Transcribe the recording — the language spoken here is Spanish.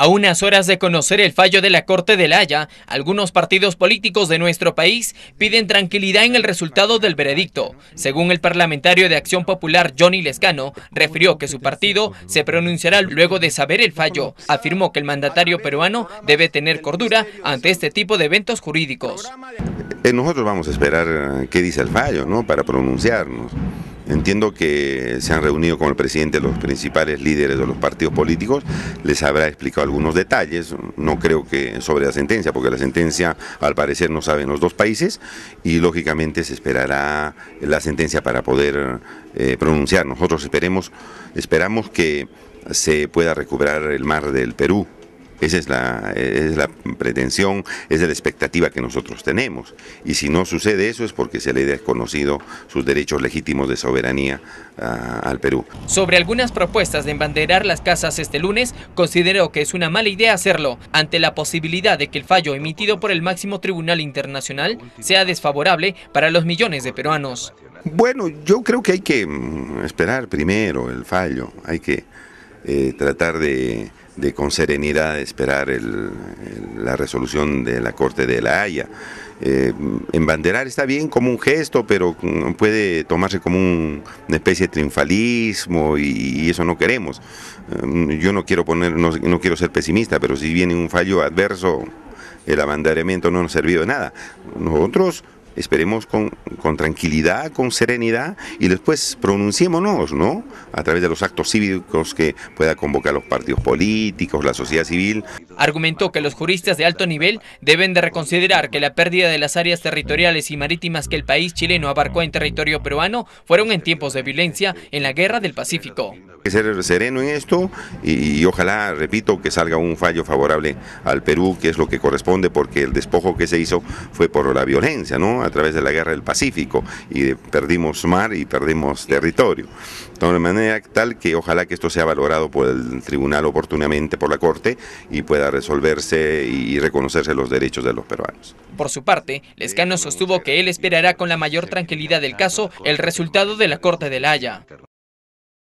A unas horas de conocer el fallo de la Corte de la Haya, algunos partidos políticos de nuestro país piden tranquilidad en el resultado del veredicto. Según el parlamentario de Acción Popular Johnny Lescano, refirió que su partido se pronunciará luego de saber el fallo. Afirmó que el mandatario peruano debe tener cordura ante este tipo de eventos jurídicos. Eh, nosotros vamos a esperar eh, qué dice el fallo, ¿no? Para pronunciarnos. Entiendo que se han reunido con el presidente los principales líderes de los partidos políticos, les habrá explicado algunos detalles, no creo que sobre la sentencia, porque la sentencia al parecer no saben los dos países y lógicamente se esperará la sentencia para poder eh, pronunciar. Nosotros esperemos, esperamos que se pueda recuperar el mar del Perú, esa es la, es la pretensión, es la expectativa que nosotros tenemos. Y si no sucede eso es porque se le ha desconocido sus derechos legítimos de soberanía ah, al Perú. Sobre algunas propuestas de embanderar las casas este lunes, consideró que es una mala idea hacerlo, ante la posibilidad de que el fallo emitido por el máximo tribunal internacional sea desfavorable para los millones de peruanos. Bueno, yo creo que hay que mm, esperar primero el fallo, hay que eh, tratar de con serenidad esperar la resolución de la Corte de la Haya. Eh, embanderar está bien como un gesto, pero puede tomarse como una especie de triunfalismo y, eso no queremos. Eh, yo no quiero poner, no, no, quiero ser pesimista, pero si viene un fallo adverso, el abanderamiento no nos servido de nada. Nosotros esperemos con, con, tranquilidad, con serenidad y después pronunciémonos, ¿no? A través de los actos cívicos que pueda convocar los partidos políticos, la sociedad civil. Argumentó que los juristas de alto nivel deben de reconsiderar que la pérdida de las áreas territoriales y marítimas que el país chileno abarcó en territorio peruano fueron en tiempos de violencia en la Guerra del Pacífico. Que ser sereno en esto y, y ojalá, repito, que salga un fallo favorable al Perú, que es lo que corresponde porque el despojo que se hizo fue por la violencia, ¿no? a través de la guerra del Pacífico y perdimos mar y perdimos territorio. De manera tal que ojalá que esto sea valorado por el tribunal oportunamente, por la Corte, y pueda resolverse y reconocerse los derechos de los peruanos. Por su parte, Lescano sostuvo que él esperará con la mayor tranquilidad del caso el resultado de la Corte de la Haya.